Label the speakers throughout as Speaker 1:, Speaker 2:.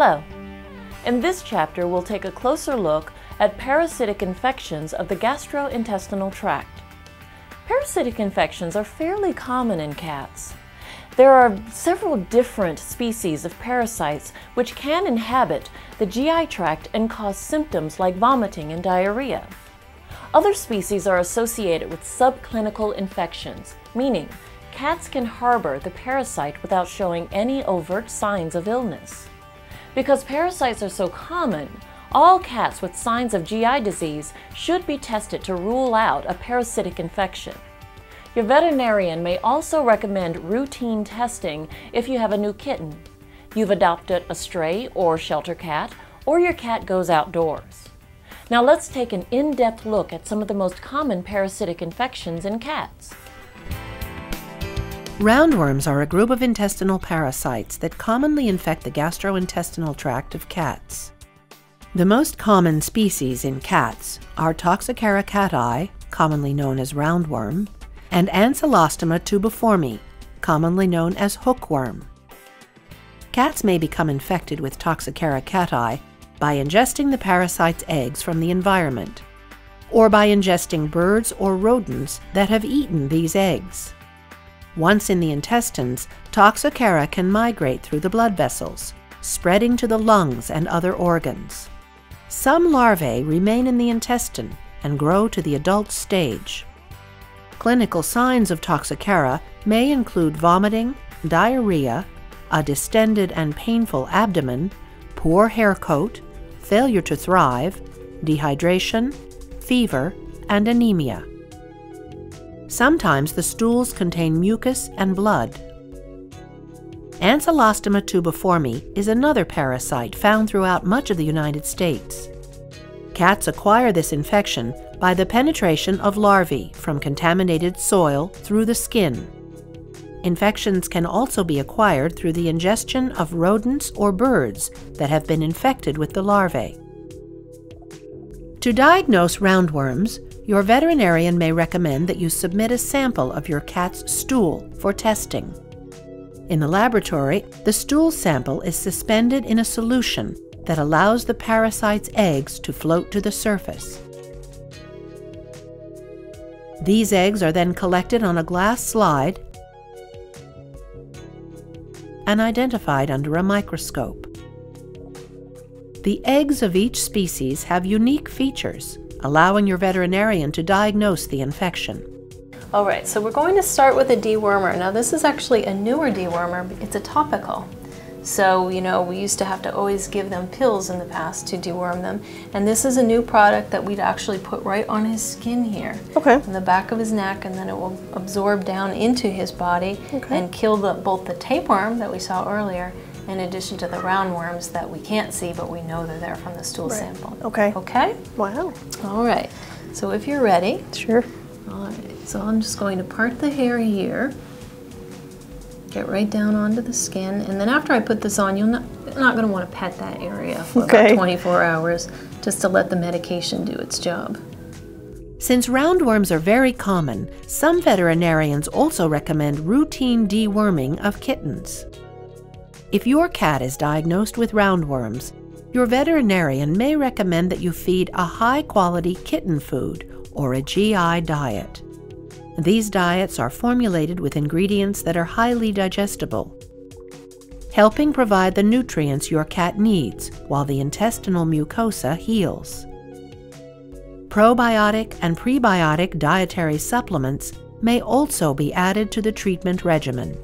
Speaker 1: Hello. In this chapter, we'll take a closer look at parasitic infections of the gastrointestinal tract. Parasitic infections are fairly common in cats. There are several different species of parasites which can inhabit the GI tract and cause symptoms like vomiting and diarrhea. Other species are associated with subclinical infections, meaning cats can harbor the parasite without showing any overt signs of illness. Because parasites are so common, all cats with signs of GI disease should be tested to rule out a parasitic infection. Your veterinarian may also recommend routine testing if you have a new kitten, you've adopted a stray or shelter cat, or your cat goes outdoors. Now let's take an in-depth look at some of the most common parasitic infections in cats.
Speaker 2: Roundworms are a group of intestinal parasites that commonly infect the gastrointestinal tract of cats. The most common species in cats are Toxocara cati, commonly known as roundworm, and Ancylostoma tubaeforme, commonly known as hookworm. Cats may become infected with Toxocara cati by ingesting the parasite's eggs from the environment, or by ingesting birds or rodents that have eaten these eggs. Once in the intestines, Toxocara can migrate through the blood vessels, spreading to the lungs and other organs. Some larvae remain in the intestine and grow to the adult stage. Clinical signs of Toxocara may include vomiting, diarrhea, a distended and painful abdomen, poor hair coat, failure to thrive, dehydration, fever, and anemia. Sometimes the stools contain mucus and blood. Ancylostoma tubaeforme is another parasite found throughout much of the United States. Cats acquire this infection by the penetration of larvae from contaminated soil through the skin. Infections can also be acquired through the ingestion of rodents or birds that have been infected with the larvae. To diagnose roundworms, your veterinarian may recommend that you submit a sample of your cat's stool for testing. In the laboratory, the stool sample is suspended in a solution that allows the parasite's eggs to float to the surface. These eggs are then collected on a glass slide and identified under a microscope. The eggs of each species have unique features allowing your veterinarian to diagnose the infection.
Speaker 3: All right, so we're going to start with a dewormer. Now this is actually a newer dewormer, it's a topical. So, you know, we used to have to always give them pills in the past to deworm them. And this is a new product that we'd actually put right on his skin here.
Speaker 4: Okay.
Speaker 3: On the back of his neck, and then it will absorb down into his body okay. and kill the, both the tapeworm that we saw earlier in addition to the roundworms that we can't see, but we know they're there from the stool right. sample.
Speaker 4: Okay.
Speaker 3: Okay?
Speaker 4: Wow.
Speaker 3: All right. So if you're ready.
Speaker 4: Sure.
Speaker 3: All right. So I'm just going to part the hair here. Get right down onto the skin. And then after I put this on, you're not, not going to want to pet that area for okay. about 24 hours just to let the medication do its job.
Speaker 2: Since roundworms are very common, some veterinarians also recommend routine deworming of kittens. If your cat is diagnosed with roundworms, your veterinarian may recommend that you feed a high quality kitten food or a GI diet. These diets are formulated with ingredients that are highly digestible, helping provide the nutrients your cat needs while the intestinal mucosa heals. Probiotic and prebiotic dietary supplements may also be added to the treatment regimen.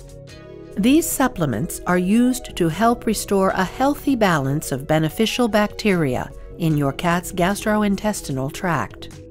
Speaker 2: These supplements are used to help restore a healthy balance of beneficial bacteria in your cat's gastrointestinal tract.